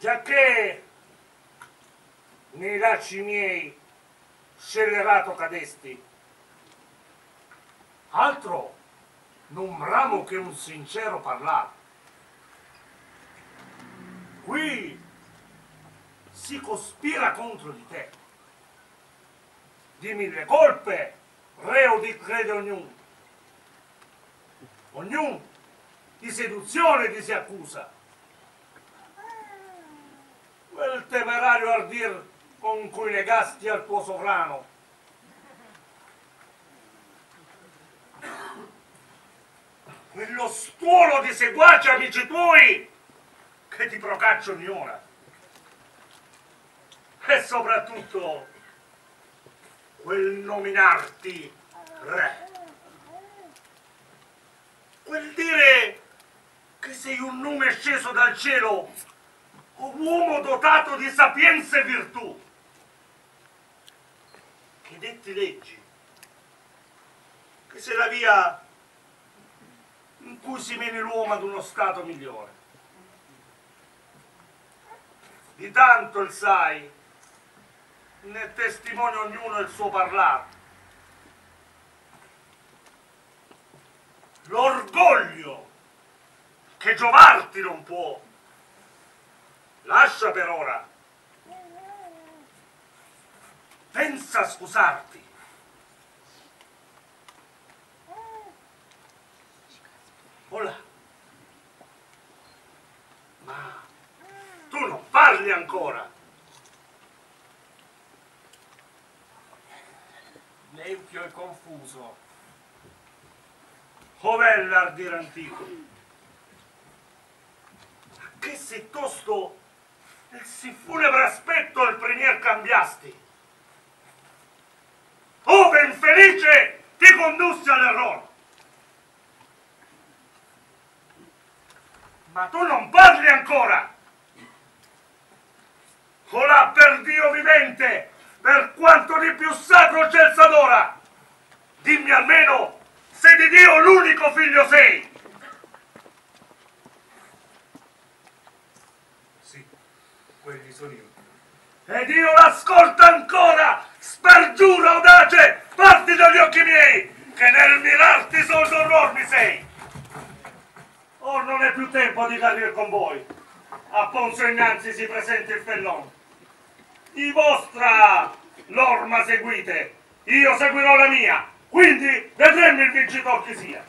giacché nei lacci miei scellerato cadesti, altro non bramo che un sincero parlare. Qui si cospira contro di te. Di mille colpe, reo di crede ognuno. Ognuno di seduzione ti si accusa. Quel temerario ardir con cui negasti al tuo sovrano. Quello stuolo di seguaci amici tuoi che ti procaccio ogni ora. E soprattutto quel nominarti re. Quel dire che sei un nome sceso dal cielo o uomo dotato di sapienza e virtù. Che detti leggi, che sei la via in cui si mene l'uomo ad uno stato migliore. Di tanto il sai, ne testimonia ognuno il suo parlare. L'orgoglio che giovarti non può. Lascia per ora. Pensa a scusarti. Hola. Ma tu non parli ancora. L'empio è confuso. Ov'è l'ardire antico? Che se tosto il si funebre aspetto il premier cambiasti? Ove infelice ti condussi all'errore? Ma tu non parli ancora! Colà per Dio vivente, per quanto di più sacro c'è s'adora! Dimmi almeno se di Dio l'unico figlio sei! Sì, quelli sono io. Ed io l'ascolto ancora! Spergiura audace! Parti dagli occhi miei! Che nel mirarti sol d'orror mi sei! Or non è più tempo di carrir con voi. A Ponzo innanzi si presenta il fellon. Di vostra l'orma seguite, io seguirò la mia, quindi vedremo il vincitore chi sia.